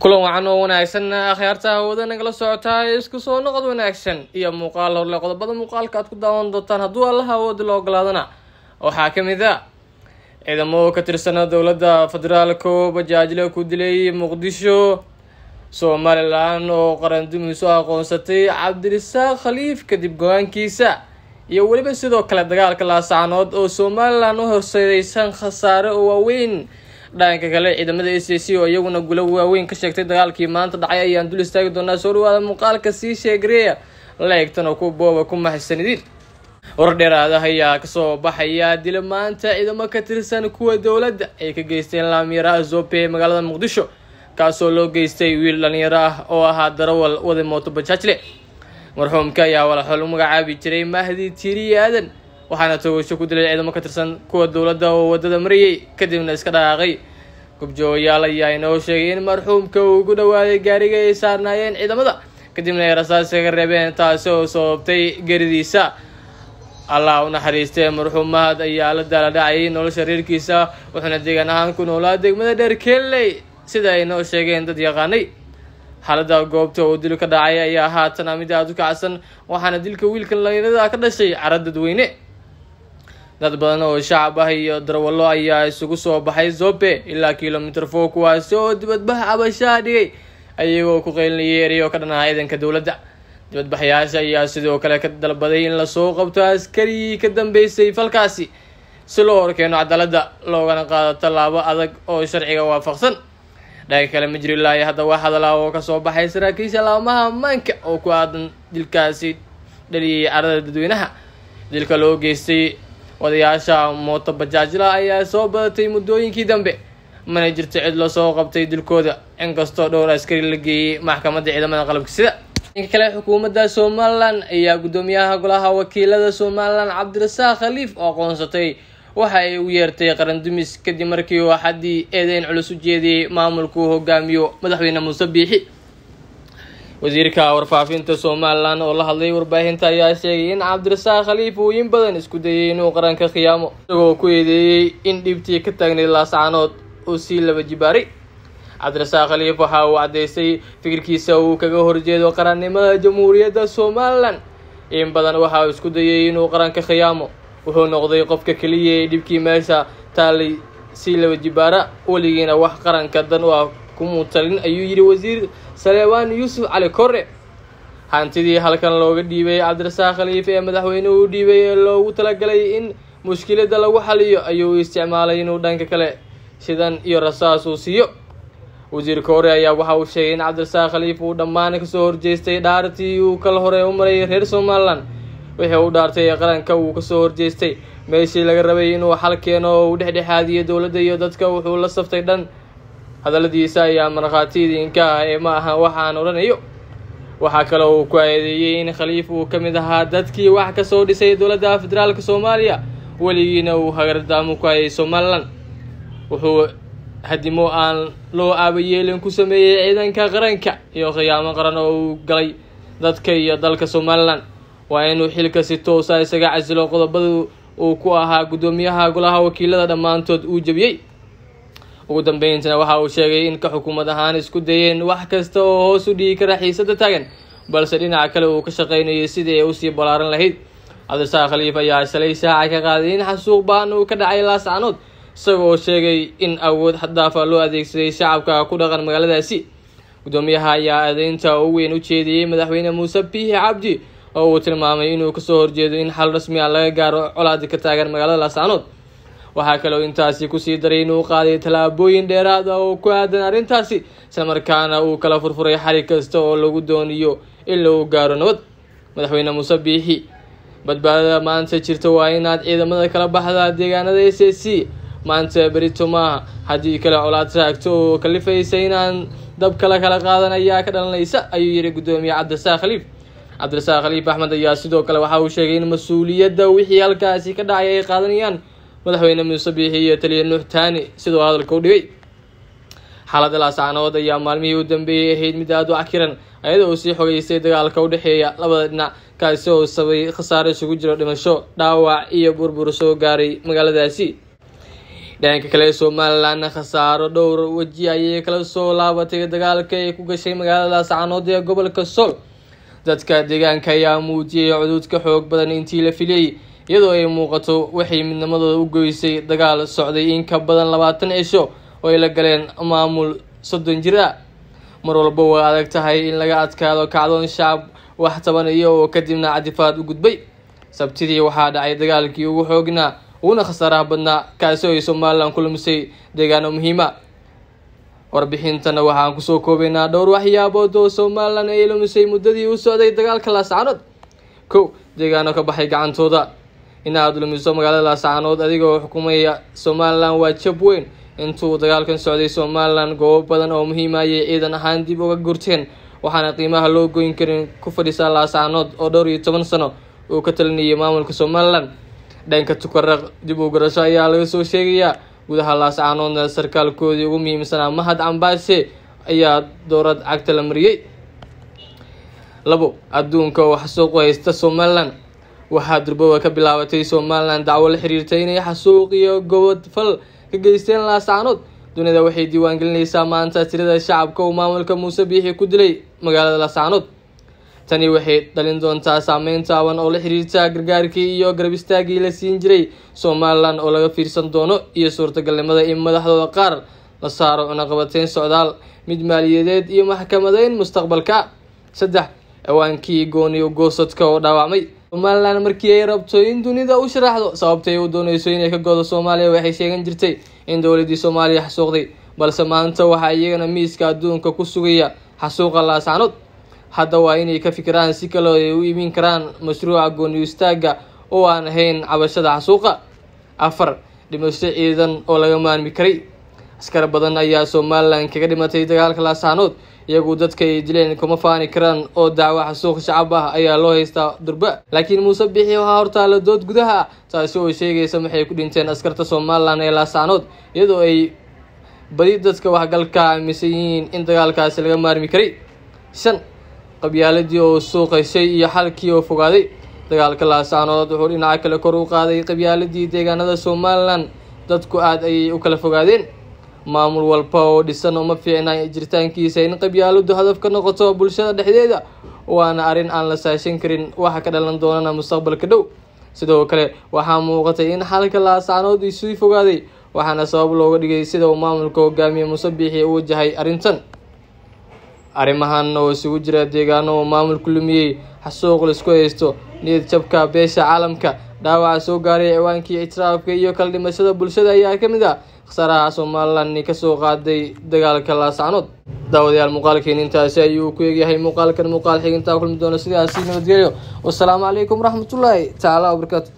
kulan wacan oo wanaagsan akhyaarta hawada nagala socotaa isku soo noqod wanaagsan iyo muuqaal horle qodobada muuqaalka aad ku daawan doontaan hadduu allaha awoodi la ogolaadana waxaa ka mid a ciidamo ka tirsana dowladda federaalka oo bajaajle ku dilay muqdisho somalilan oo qarandumiisu aqoonsatay cabdirisaaq khaliif kadib go'aankiisa iyo weliba sidoo kale dagaalka laasacanood oo somalilan u horseedaysan khasaare oo waaweyn dhanka kale ciidamada a c c oo iyaguna gulo waaweyn ka sheegtay dagaalkii maanta dhacay ayaan dul istaagi doonaa soo dhawaada muuqaalka sii sheegareya leegtan oo ku booba ku mahadsanidin warar dheeraada ayaa ka soo baxaya dila maanta ciidamo ka tirsan kuwa dowladda ay ka geysteen laamiyaraha zope ee magaalada muqdisho kaasoo loo geystay wiil dhalinyaro ah oo ahaa darawal wada mooto bajaajle marxuumka ayaa walaxool u magacaabi jiray mahdi tiiriye aadan waxaana togasho ku dilay ciidamo ka tirsan kuwa dowladda oo waddada marayay kadibna iska dhaqaaqay gubjoogayaal ayaa inoo sheegay in marxuumka uu ku dhawaaday gaariga ay saarnaayeen ciidamada. Kadibna ay rasaas kaga reebeen taasi oo sababtay geridiisa allah u naxariistee marxuum mahad ayaa la daala dhacayay nolosha reerkiisa wuxuuna deegaan ahaan ku noolaa degmada dheer keley sida ay noo sheegeen dad yaqaanay. Xaalada goobta uu dil ka dhacay ayaa haatana mid aada u kacsan waxaana dilka wiilkan dhalinyarada ka dhashay cara dadweyne dad badan oo shacab ah iyo darwallo ayaa isugu soo baxay zobe ilaa kilomitr four kuwaasi oo dibadbax cabashaha dhigay ayagoo ku qeylinayay ereyo ka dhanaha ciidanka dowladda. Dibadbaxyaasha ayaa sidoo kale ka dalbaday in la soo qabto askarigii ka dambeysay falkaasi si loo horkeeno cadaaladda loogana qaado tallaabo adag oo sharciga waafaqsan. Dhanka kale ma jiri laaya hadda wax hadalaa oo ka soo baxay saraakiisha laamaha ammaanka oo ku aadan dilkaasi dhaliyay carada dadweynaha. Dilka loo geystay wadayaasha mooto bajaajla ayaa soo badatay muddooyinkii dambe. Mana jirto cid la soo qabtay dilkooda. Inkastoo dhowr askari la geeyey maxkamadda ciidamada qalabka sida. Dhanka kale xukuumadda somalilan ayaa guddoomiyaha golaha wakiilada somalilan cabdirasaaq khaliif oo aqoonsatay. Waxa ay u yeertay qaran dumis kadib markii uu axaddii eedeyn culus u jeediyey maamulka uu hogaamiyo madaxweyne muuse biixi wasiirka warfaafinta somalilan oo la hadlay warbaahinta ayaa sheegay in cabdirasaaq khaliif uu in badan isku dayay inuu qaranka khiyaamo isagoo ku eedeeyey in dhibtii ka taagnayd laascanood uu sii laba jibaaray cabdirasaaq khaliif waxa uu caddaystay fikirkiisa uu kaga horjeedo qarannimada jamhuuriyadda somalilan. In badan waxa uu isku dayay inuu qaranka khiyaamo wuxuu noqday qofka keliya ee dhibkii meesha taalay sii laba jibaara weligiina wax qaranka dan u ah kumuu talin ayuu yidhi wasiir saleebaan yuusuf cali korre. Hantidii halkan looga dhiibay cabdirasaaq khaliif ee madaxweynuhu u dhiibay ee loogu talagalay in mushkiladda lagu xaliyo ayuu isticmaalay inuu dhanka kale shidan iyo rasaas uu siiyo. Wasiir koore ayaa waxa uu sheegay in cabdirasaaq khaliif uu dhammaan ka soo horjeestay dhaartii uu kala hore u maray reer somalilan wixii u dhaartay ee qaranka uu ka soo horjeestay. Meeshii laga rabay inuu xal keeno oo uu dhexdhexaadiyo dowladda iyo dadka wuxuu la saftay dhan hadalladiisa ayaa markhaati idinka ah ee ma aha waxaan odhanayo waxaa kale uu ku eedeeyey in khaliif uu ka mid ahaa dadkii wax ka soo dhisay dowladda federaalka soomaaliya. Weligiina uu hagardaamo ku hayay somalilan. Wuxuu hadimo aan loo aabayeelin ku sameeyey ciidanka qaranka iyo khiyaamo qaran oo uu galay dadka iyo dalka somalilan. Waa inuu xilka si toosa isaga casilo qodobada uu ku ahaa guddoomiyaha golaha wakiilada dhammaantood uu jebiyey ugu dambeyntina waxa uu sheegay in ka xukuumad ahaan isku dayeen wax kasta oo hoos u dhigi kara xiisada taagan balse dhinaca kale uu ka shaqeynayay sidii ay u sii ballaaran lahayd. Cabdirasaaq khaliif ayaa shalay shaaca ka qaaday in xasuuq baan uu ka dhacay laascanood isagoo sheegay in awood xaddaafa loo adeegsaday shacabka ku dhaqan magaaladaasi. Guddoomiyaha ayaa adeynta u weyn u jeediyey madaxweyne muuse biixi cabdi oo uu tilmaamay inuu ka soo horjeedo in xal rasmi a laga gaaro colaadi ka taagan magaalada laascanood waxaa kaloo intaasi ku sii daray inuu qaaday tallaabooyin dheeraad ah oo ku aadan arrintaasi islamarkaana uu kala furfuray xarig kasta oo lagu dooniyo in lagu gaaro nabad. Madaxweyne muuse biixi badbaadada maanta jirta waa inaad ciidamada kala baxda deegaanada s c maanta berito maaha haddii kale colaad raagto oo kalifaysa inaan dab kala kala qaadan ayaa ka dhalanaysa ayuu yihi guddoomiye cabdirasaaq khaliif. Cabdirasaaq khaliif axmed ayaa sidoo kale waxa uu sheegay in mas'uuliyadda wixii halkaasi ka dhacay ay qaadanayaan madaxweyne muuse biixi iyo taliya nuux taani sidoo hadalka u dhigay. Xaaladda laascanood ayaa maalmihii u dambeeyey ahayd mid aada u cakiran ayada oo sii xogeystay dagaalka u dhexeeya labada dhinac kaasi oo sabay khasaare isugu jiro dhimasho dhaawac iyo burbur soo gaaray magaaladaasi. Dhanka kale somalilanna khasaaro dhowr weji ayay kala soo laabatay dagaalka ay ku gashay magaalada laascaanood ee gobolka sool dadka deegaanka ayaa muujiyay cuduudka xoog badan intii la filayay iyadoo ay muuqato waxay midnimadooda u goysay dagaal socday in ka badan labaatan cisho oo ay la galeen maamul soddon jir ah mar walba waa adag tahay in laga adkaado kacdoon shacab wax tabanaya oo kadibna cadifaad u gudbay. Sabtidii waxaa dhacay dagaalkii ugu xoognaa uguna khasaaraha badnaa kaasi oo ay somalilan ku lumisay deegaano muhiima. Warbixintana waxaan ku soo koobaynaa dhowr waxyaabood oo somalilan ay lumisay muddadii u socday dagaalka laascaanood kow deegaano ka baxay gacantooda in aada lumiso magaalada laascaanood adigoo xukumaya somalilan waa jab weyn. Intuu dagaalkan socday somalilan goobo badan oo muhiima ayay ciidan ahaan dib uga gurteen waxaana qiimaha loo goyn karin ku fadhisaa laascaanood oo dhowr iyo toban sano uu ka talinayay maamulka somalilan dhanka tukaraq dib u garasho ayaa laga soo sheegayaa. Gudaha laascaanoodna sarkaalkoodii ugu muhiimsanaa mahad cambaashe ayaa doorad cagta la mariyey labo adduunka u haysta somalilan waxaa durbowa ka bilaabatay somalilan dacwo la xiriirtay inay xasuuq iyo gobod fal ka geysteen laascaanood dunida waxay diiwaangelinaysaa maanta tirada shacabka uu maamulka muuse biixi ku dilay magaalada laascaanood tani waxay dhalin doontaa saameyn taaban oo la xiriirta gargaarkii iyo garab istaagii la siin jiray somalilan oo laga fiirsan doono iyo suurtagalnimada in madaxdooda qaar la saaro cunaqabateyn socdaal mid maaliyadeed iyo maxkamadeyn mustaqbalka. Saddex awaankii gooniyo goosadka oo dhaawacmay somalilan markii ay rabto in dunida u sharaxdo sababtay u dooneyso inay ka goodo soomaaliya waxay sheegan jirtay in dowladii soomaaliya xasuuqday. Balse maanta waxaa iyagana miiska adduunka ku sugaya xasuuqa laascaanood hadda waa inay ka fikiraan si kaloo ay u iibin karaan mashruuca gooniyo oo aan ahayn cabashada xasuuqa. Afar dhimasho ciidan oo laga maarmi karay askar badan ayaa somalilan kaga dhimatay dagaalka laascaanood iyagu dadka ay dileen kuma faani karaan oo dacwo xasuuq shacab ah ayaa loo haystaa durba. Laakiin muuse bixi waxaa hortaala dood gudaha ah taasi oo sheegaysa maxay ku dhinteen askarta somalilan ee laascaanood iyadoo ay badi dadka waxgalka aaminsan yihiin in dagaalkaasi laga maarmi karay. Shan qabyaaladii oo suuqaysay iyo xalkii oo fogaaday dagaalka laascaanood wuxuu dhinaca kale kor u qaaday qabyaaladii deegaanada somalilan dadku aada ayay u kala fogaadeen maamul walba oo dhisan uma fiicna jiritaankiisa. In qabyaaladu hadaf ka noqoto bulshada dhexdeeda waana arrin aan la saashan karin. Waxa ka dhalan doonana mustaqbalka dhow. Sidoo kale waxaa muuqatay in xalka laascaanood isii fogaaday waxaana sabab looga dhigay sida uu maamulka hogaamiye muuse biixi u wajahay arrintan. Arrimahan oo isugu jira deegaano oo maamulku lumiyey xasuuq la isku haysto. Niyad jabka beesha caalamka dhaawaca soo gaaray ciwaankii ictiraafka iyo kala dhimashada bulshada ayaa ka mid ah khasaaraha somalilan ka soo qaaday dagaalka laascaanood daawadayaal muuqaalkeeni intaasi ayuu ku eegyahay muuqaalkan muuqaal xigintaa kulmi doona sidaasi nabadgelyo. Wasalaamu calaykum waraxmatullaahi tacaala wabarakaatu